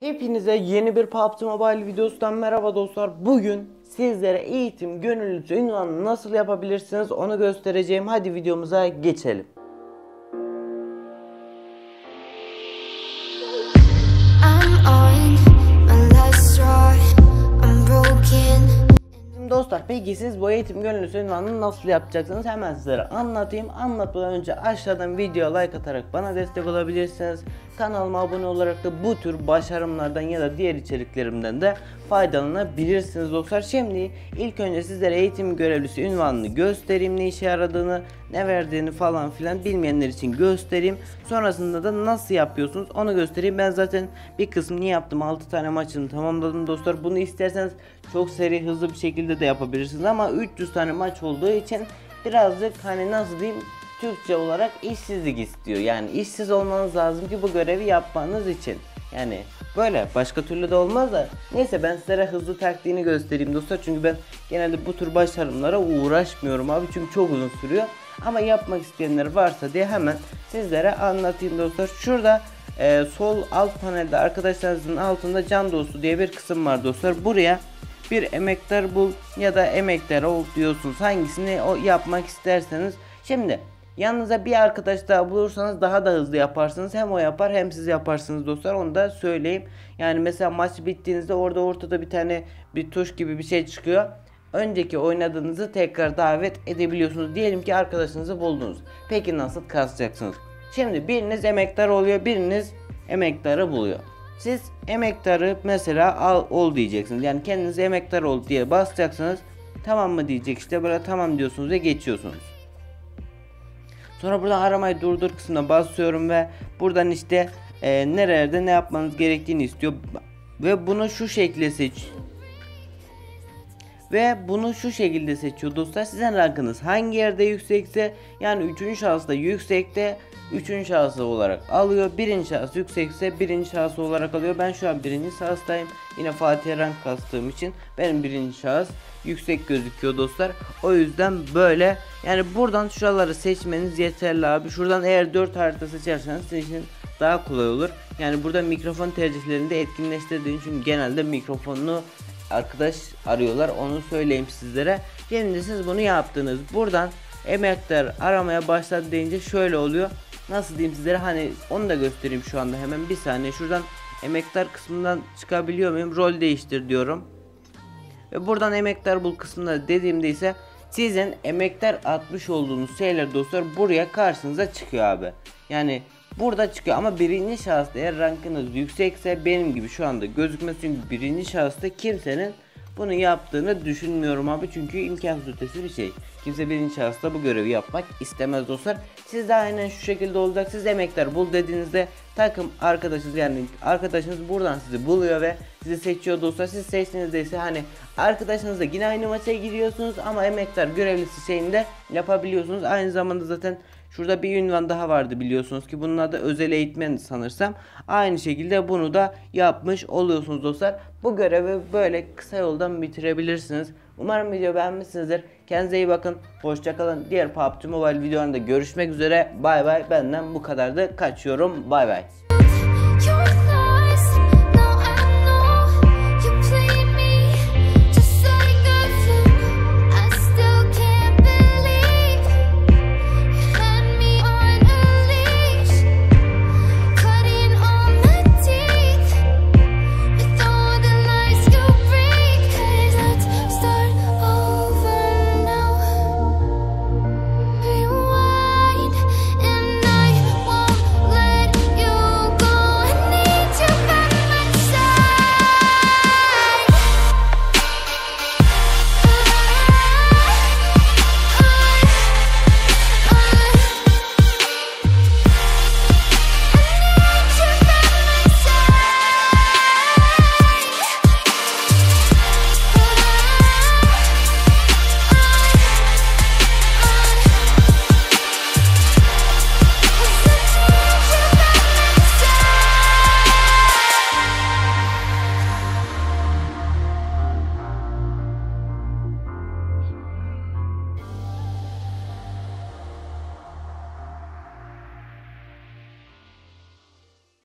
Hepinize yeni bir PUBG Mobile videosundan merhaba dostlar. Bugün sizlere eğitim gönüllüsü ünvanı nasıl yapabilirsiniz onu göstereceğim. Hadi videomuza geçelim. Dostlar peki siz bu eğitim gönüllüsü ünvanını nasıl yapacaksınız hemen sizlere anlatayım. Anlatmadan önce aşağıdan videoya like atarak bana destek olabilirsiniz. Kanalıma abone olarak da bu tür başarımlardan ya da diğer içeriklerimden de faydalanabilirsiniz dostlar. Şimdi ilk önce sizlere eğitim görevlisi ünvanını göstereyim ne işe yaradığını ne verdiğini falan filan bilmeyenler için göstereyim. Sonrasında da nasıl yapıyorsunuz onu göstereyim. Ben zaten bir kısmını yaptım. 6 tane maçını tamamladım dostlar. Bunu isterseniz çok seri hızlı bir şekilde de yapabilirsiniz ama 300 tane maç olduğu için birazcık hani nasıl diyeyim Türkçe olarak işsizlik istiyor. Yani işsiz olmanız lazım ki bu görevi yapmanız için. Yani böyle başka türlü de olmaz da. Neyse ben sizlere hızlı taktiğini göstereyim dostlar. Çünkü ben genelde bu tür başarımlara uğraşmıyorum abi. Çünkü çok uzun sürüyor. Ama yapmak isteyenler varsa diye hemen sizlere anlatayım dostlar. Şurada e, sol alt panelde arkadaşlarınızın altında can dostu diye bir kısım var dostlar. Buraya bir emektar bul ya da emektar ol diyorsunuz. Hangisini o yapmak isterseniz. Şimdi Yanınıza bir arkadaş daha bulursanız daha da hızlı yaparsınız. Hem o yapar hem siz yaparsınız dostlar. Onu da söyleyeyim. Yani mesela maç bittiğinizde orada ortada bir tane bir tuş gibi bir şey çıkıyor. Önceki oynadığınızı tekrar davet edebiliyorsunuz. Diyelim ki arkadaşınızı buldunuz. Peki nasıl kasacaksınız? Şimdi biriniz emektar oluyor, biriniz emektarı buluyor. Siz emektarı mesela al ol diyeceksiniz. Yani kendinize emektar ol diye basacaksınız. Tamam mı diyecek işte böyle tamam diyorsunuz ve geçiyorsunuz. Sonra buradan aramayı durdur kısmına basıyorum ve buradan işte e, nerelerde ne yapmanız gerektiğini istiyor. Ve bunu şu şekilde seç. Ve bunu şu şekilde seçiyor dostlar. Sizin rankınız hangi yerde yüksekse yani 3. şahısta yüksekte 3. şahsı olarak alıyor. 1. şahıs yüksekse 1. şahsı olarak alıyor. Ben şu an 1. şahıstayım. Yine Fatih'e rank kastığım için benim 1. şahıs yüksek gözüküyor dostlar. O yüzden böyle yani buradan şuraları seçmeniz yeterli abi. Şuradan eğer 4 harita seçerseniz sizin için daha kolay olur. Yani burada mikrofon tercihlerini de etkinleştirdiğin çünkü genelde mikrofonunu arkadaş arıyorlar onu söyleyeyim sizlere. Şimdi siz bunu yaptınız. Buradan emektar aramaya başladı deyince şöyle oluyor. Nasıl diyeyim sizlere hani onu da göstereyim şu anda hemen bir saniye şuradan emektar kısmından çıkabiliyor muyum? Rol değiştir diyorum. Ve buradan emektar bul kısmında dediğimde ise sizin emektar atmış olduğunuz şeyler dostlar buraya karşınıza çıkıyor abi. Yani burada çıkıyor ama birinci şahısta eğer rankınız yüksekse benim gibi şu anda gözükmez çünkü birinci şahısta kimsenin bunu yaptığını düşünmüyorum abi çünkü imkansız ötesi bir şey. Kimse birinci şahısta bu görevi yapmak istemez dostlar. Siz de aynen şu şekilde olacak. Siz emekler bul dediğinizde takım arkadaşınız yani arkadaşınız buradan sizi buluyor ve sizi seçiyor dostlar. Siz seçtiğinizde ise hani arkadaşınızla yine aynı maça giriyorsunuz ama emektar görevlisi şeyinde yapabiliyorsunuz. Aynı zamanda zaten Şurada bir ünvan daha vardı biliyorsunuz ki bunun adı özel eğitmen sanırsam. Aynı şekilde bunu da yapmış oluyorsunuz dostlar. Bu görevi böyle kısa yoldan bitirebilirsiniz. Umarım video beğenmişsinizdir. Kendinize iyi bakın. Hoşçakalın. Diğer PUBG Mobile videolarında görüşmek üzere. Bay bay. Benden bu kadardı. Kaçıyorum. Bay bay.